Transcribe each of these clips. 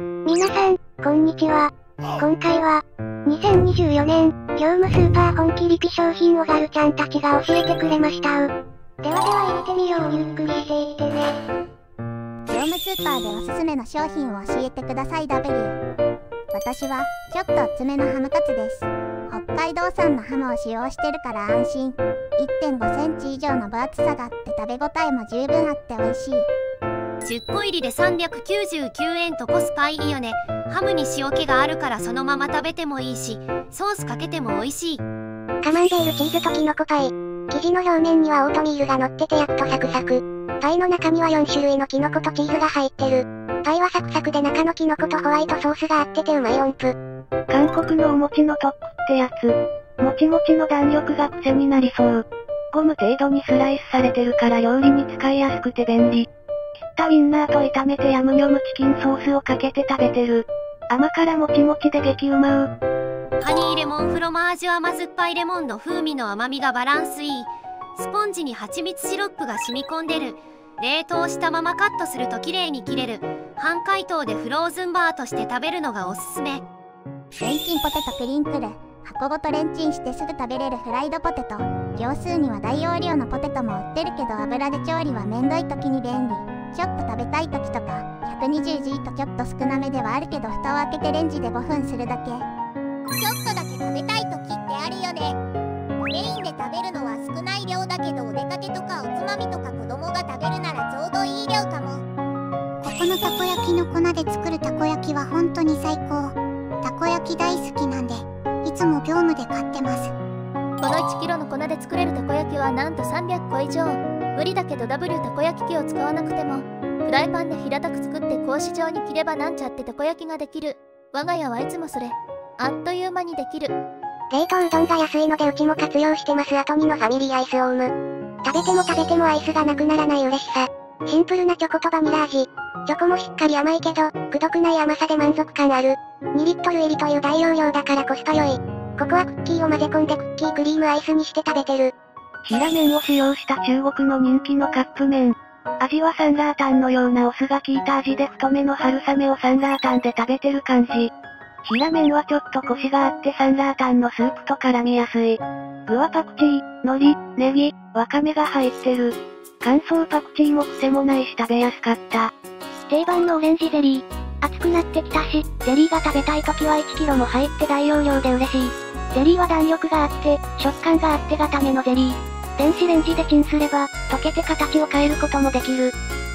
皆さん、こんにちは。今回は、2024年、業務スーパー本気リピ商品をガルちゃんたちが教えてくれましたではでは入れてみよう。ゆっくりしていってね。業務スーパーでおすすめの商品を教えてください W 私はちょっと厚めのハムカツです。北海道産のハムを使用してるから安心。1.5センチ以上の分厚さがあって食べ応えも十分あって美味しい。10個入りで399円とコスパいいよねハムに塩気があるからそのまま食べてもいいしソースかけても美味しいカマンベールチーズとキノコパイ生地の表面にはオートミールが乗ってて焼くとサクサクパイの中には4種類のキノコとチーズが入ってる。パイはサクサクで中のキノコとホワイトソースがあっててうまい音符。韓国のお餅のトックってやつ。もちもちの弾力が癖になりそう。ゴム程度にスライスされてるから料理に使いやすくて便利。切ったウィンナーと炒めてヤムニョムチキンソースをかけて食べてる。甘辛もちもちで激うまう。ハニーレモンフロマージュ甘酸っぱいレモンの風味の甘みがバランスいい。スポンジに蜂蜜シロップが染み込んでる。冷凍したままカットすると綺麗に切れる半解凍でフローズンバーとして食べるのがおすすめレンチンポテトクリンクル箱ごとレンチンしてすぐ食べれるフライドポテト業数には大容量のポテトも売ってるけど油で調理はめんどい時に便利ちょっと食べたい時とか 120G とちょっと少なめではあるけど蓋を開けてレンジで5分するだけ。ちょっとだけ食べたい時ってあるよね。メインで食べるのは少ない量だけどお出かけとかおつまみとか子供が食べるならちょうどいい量かも。ここのたこ焼きの粉で作るたこ焼きは本当に最高。たこ焼き大好きなんでいつも業務で買ってます。この 1kg の粉で作れるたこ焼きはなんと300個以上無理だけど W たこ焼き器を使わなくてもフライパンで平たく作って格子状に切ればなんちゃってたこ焼きができる我が家はいつもそれあっという間にできる冷凍うどんが安いのでうちも活用してますあと2のファミリーアイスオーム。食べても食べてもアイスがなくならない嬉しさ。シンプルなチョコとバニラ味。チョコもしっかり甘いけど、くどくない甘さで満足感ある。2リットル入りという大容量だからコスパ良い。ここはクッキーを混ぜ込んでクッキークリームアイスにして食べてる。平麺を使用した中国の人気のカップ麺。味はサンラータンのようなお酢が効いた味で太めの春雨をサンラータンで食べてる感じ。平麺はちょっとコシがあってサンラータンのスープと絡みやすい。具はパクチー、海苔、ネギ、わかめが入ってる。乾燥パクチーも癖もないし食べやすかった。定番のオレンジゼリー。熱くなってきたし、ゼリーが食べたい時は 1kg も入って大容量で嬉しい。ゼリーは弾力があって、食感があってがためのゼリー。電子レンジでチンすれば、溶けて形を変えることもできる。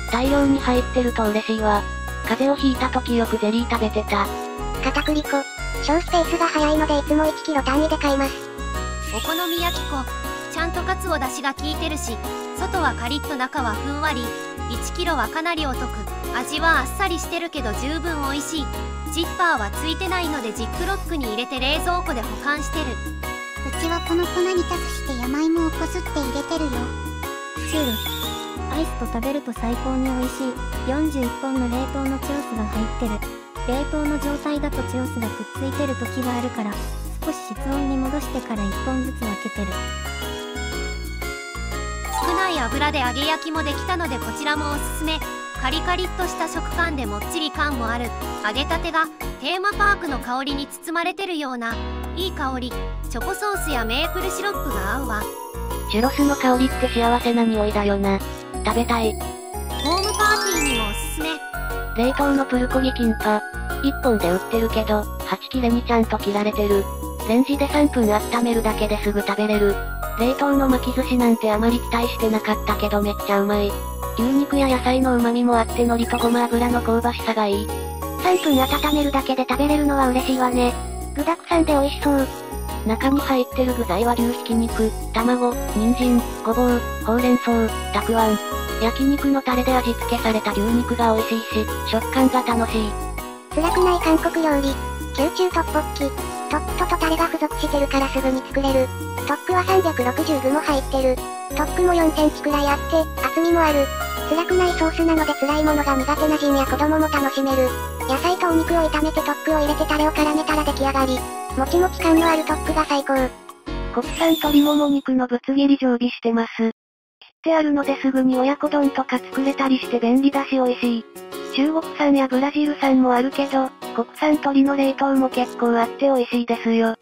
大量に入ってると嬉しいわ。風邪をひいた時よくゼリー食べてた。片栗粉。消費ペースが早いのでいつも 1kg 単位で買います。お好み焼き粉。ちゃんとカツオだしが効いてるし、外はカリッと中はふんわり。1kg はかなりお得。味はあっさりしてるけど十分美味しい。ジッパーはついてないのでジップロックに入れて冷蔵庫で保管してる。うちはこの粉にタスして山芋をこすって入れてるよ。チュールアイスと食べると最高に美味しい。41本の冷凍のチュロスが入ってる。冷凍の状態だとチオスがくっついてる時があるから少し室温に戻してから1本ずつ分けてる少ない油で揚げ焼きもできたのでこちらもおすすめカリカリっとした食感でもっちり感もある揚げたてがテーマパークの香りに包まれてるようないい香りチョコソースやメープルシロップが合うわチュロスの香りって幸せな匂いだよな食べたいホームパーティーにもおすすめ冷凍のプルコギキンパ。1本で売ってるけど、8切れにちゃんと切られてる。レンジで3分温めるだけですぐ食べれる。冷凍の巻き寿司なんてあまり期待してなかったけどめっちゃうまい。牛肉や野菜の旨味もあって海苔とごま油の香ばしさがいい。3分温めるだけで食べれるのは嬉しいわね。具沢山で美味しそう。中に入ってる具材は牛ひき肉、卵、人参、ごぼう、ほうれん草、たくあん。焼肉のタレで味付けされた牛肉が美味しいし、食感が楽しい。辛くない韓国料理。宮中トッポッキ。トップととタレが付属してるからすぐに作れる。トックは360具も入ってる。トックも4センチくらいあって、厚みもある。辛くないソースなので辛いものが苦手な人や子供も楽しめる。野菜とお肉を炒めてトックを入れてタレを絡めたら出来上がり。もちもち感のあるトックが最高。国産鶏もも肉のぶつ切り常備してます。ってあるのですぐに親子丼とか作れたりして便利だし美味しい。中国産やブラジル産もあるけど、国産鶏の冷凍も結構あって美味しいですよ。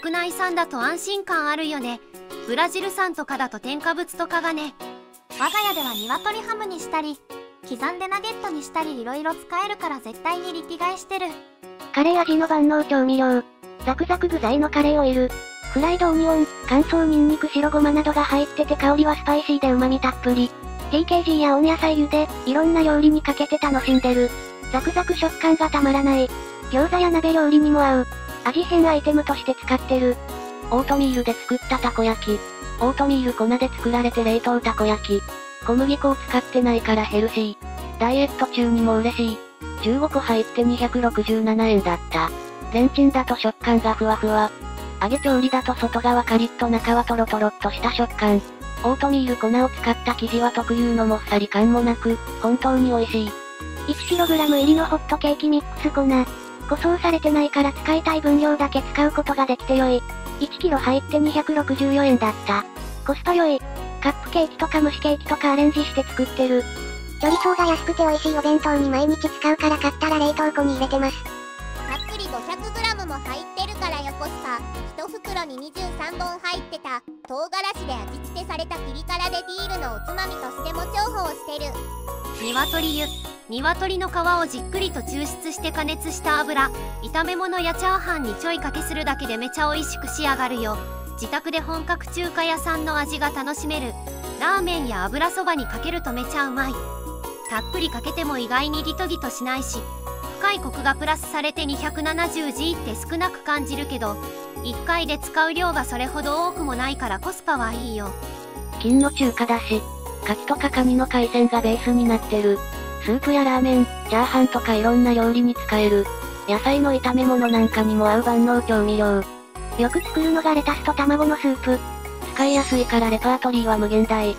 国内産だと安心感あるよねブラジル産とかだと添加物とかがね我が家では鶏ハムにしたり刻んでナゲットにしたりいろいろ使えるから絶対にリピ買いしてるカレー味の万能調味料。ザクザク具材のカレーオイル。フライドオニオン、乾燥ニンニク白ごまなどが入ってて香りはスパイシーで旨味たっぷり。TKG や温野菜茹で、いろんな料理にかけて楽しんでる。ザクザク食感がたまらない。餃子や鍋料理にも合う。味変アイテムとして使ってる。オートミールで作ったたこ焼き。オートミール粉で作られて冷凍たこ焼き。小麦粉を使ってないからヘルシー。ダイエット中にも嬉しい。15個入って267円だった。レンチンだと食感がふわふわ。揚げ調理だと外側カリッと中はトロトロっとした食感。オートミール粉を使った生地は特有のもっさり感もなく、本当に美味しい。1kg 入りのホットケーキミックス粉。個装されてないから使いたい分量だけ使うことができて良い。1kg 入って264円だった。コスパ良い。カップケーキとか蒸しケーキとかアレンジして作ってる。チョリソーが安くて美味しいお弁当に毎日使うから買ったら冷凍庫に入れてます。たっぷり 500g も入ってるから横スパ1袋に23本入ってた唐辛子で味付けされたピリ辛でビールのおつまみとしても重宝してる。鶏湯。鶏の皮をじっくりと抽出して加熱した油。炒め物やチャーハンにちょいかけするだけでめちゃ美味しく仕上がるよ。自宅で本格中華屋さんの味が楽しめる。ラーメンや油そばにかけるとめちゃうまいたっぷりかけても意外にギトギトしないし深いコクがプラスされて 270G って少なく感じるけど1回で使う量がそれほど多くもないからコスパはいいよ金の中華だし、牡蠣とか紙の海鮮がベースになってる。スープやラーメン、チャーハンとかいろんな料理に使える。野菜の炒め物なんかにも合う万能調味料。よく作るのがレタスと卵のスープ。使いやすいからレパートリーは無限大。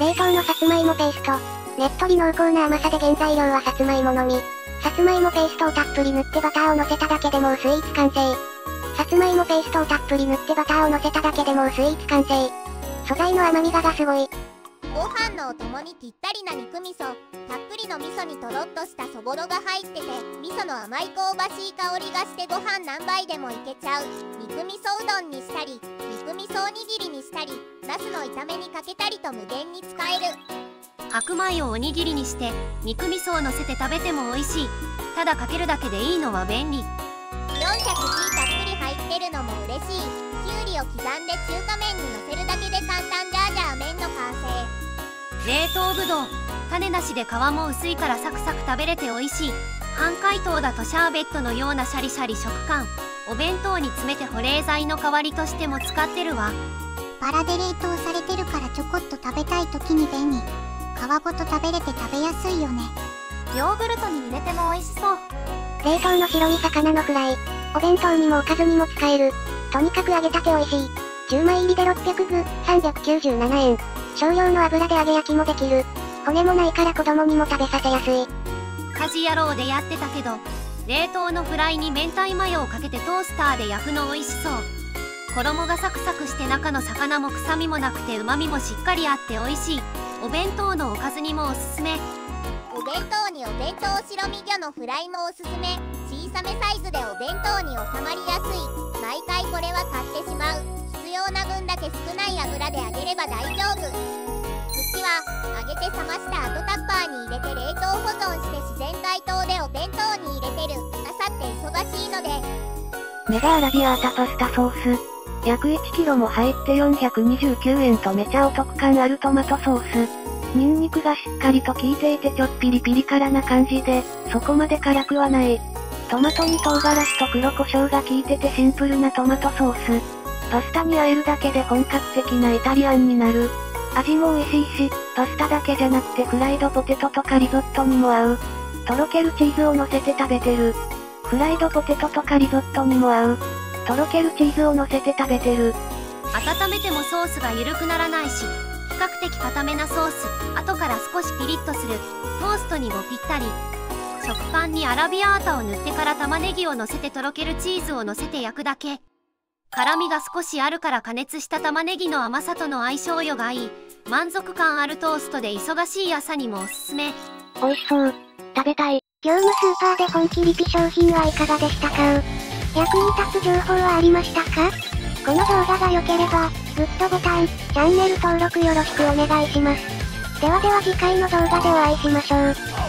冷凍のさつまいもペースト。ねっとり濃厚な甘さで原材料はさつまいものみ。さつまいもペーストをたっぷり塗ってバターを乗せただけでもうスイーツ完成。さつまいもペーストをたっぷり塗ってバターを乗せただけでもうスイーツ完成。素材の甘みががすごい。ご飯のお供にぴったりな肉味噌たっぷりの味噌にとろっとしたそぼろが入ってて味噌の甘い香ばしい香りがしてご飯何杯でもいけちゃう肉味噌うどんにしたり肉味噌おにぎりにしたりナスの炒めにかけたりと無限に使える白米をおにぎりにして肉味噌を乗せて食べても美味しい。ただかけるだけでいいのは便利。400G たっぷり入ってるのも嬉しい。きゅうりを刻んで中華麺にのせるだけで簡単ジャージャー麺の完成。冷凍ぶどう。種なしで皮も薄いからサクサク食べれて美味しい。半解凍だとシャーベットのようなシャリシャリ食感。お弁当に詰めて保冷剤の代わりとしても使ってるわ。バラで冷凍されてるからちょこっと食べたい時に便利皮ごと食べれて食べやすいよねヨーグルトに入れても美味しそう冷凍の白い魚のフライ。お弁当にもおかずにも使える。とにかく揚げたて美味しい。10枚入りで600グ、397円。少量の油で揚げ焼きもできる。骨もないから子供にも食べさせやすい。家事野郎でやってたけど冷凍のフライに明太マヨをかけてトースターで焼くの美味しそう衣がサクサクして中の魚も臭みもなくて旨味もしっかりあって美味しいお弁当のおかずにもおすすめ。お弁当にお弁当白身魚のフライもおすすめ。小さめサイズでお弁当に収まりやすい。毎回これは買ってしまう。必要な分だけ少ない油で揚げれば大丈夫。うちは揚げて冷ました後タッパーに入れて冷凍保存して自然解凍でお弁当に入れてる。朝って忙しいので。メガアラビアータパスタソース。約 1kg も入って429円とめちゃお得感あるトマトソース。ニンニクがしっかりと効いていてちょっぴりピリ辛な感じで、そこまで辛くはない。トマトに唐辛子と黒胡椒が効いててシンプルなトマトソース。パスタに和えるだけで本格的なイタリアンになる。味も美味しいし、パスタだけじゃなくてフライドポテトとかリゾットにも合う。とろけるチーズを乗せて食べてる。フライドポテトとかリゾットにも合う。とろけるチーズを乗せて食べてる。温めてもソースが緩くならないし比較的固めなソース。後から少しピリッとする。トーストにもぴったり。食パンにアラビアータを塗ってから玉ねぎを乗せてとろけるチーズを乗せて焼くだけ。辛みが少しあるから加熱した玉ねぎの甘さとの相性よがいい。満足感あるトーストで忙しい朝にもおすすめ。美味しそう。食べたい。業務スーパーで本気リピ商品はいかがでしたか？役に立つ情報はありましたか？この動画が良ければ、グッドボタン、チャンネル登録よろしくお願いします。ではでは次回の動画でお会いしましょう。